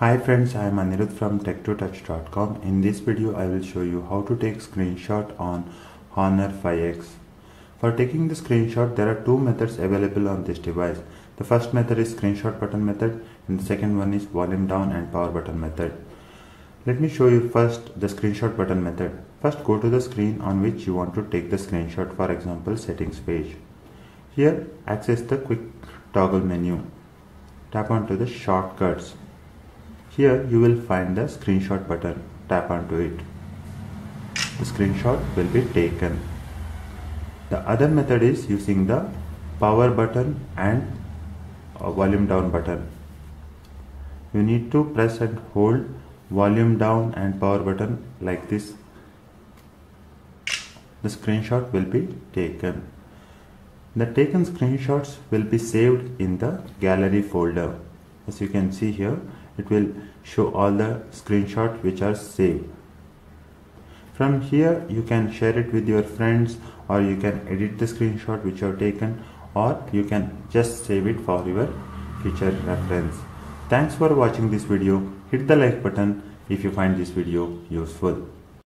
Hi friends, I am Anirudh from tech2touch.com. In this video, I will show you how to take screenshot on Honor 5X. For taking the screenshot, there are two methods available on this device. The first method is screenshot button method and the second one is volume down and power button method. Let me show you first the screenshot button method. First go to the screen on which you want to take the screenshot for example settings page. Here access the quick toggle menu. Tap onto the shortcuts here you will find the screenshot button. Tap onto it. The screenshot will be taken. The other method is using the power button and uh, volume down button. You need to press and hold volume down and power button like this. The screenshot will be taken. The taken screenshots will be saved in the gallery folder. As you can see here, it will show all the screenshots which are saved. From here you can share it with your friends or you can edit the screenshot which you have taken or you can just save it for your future reference. Thanks for watching this video. Hit the like button if you find this video useful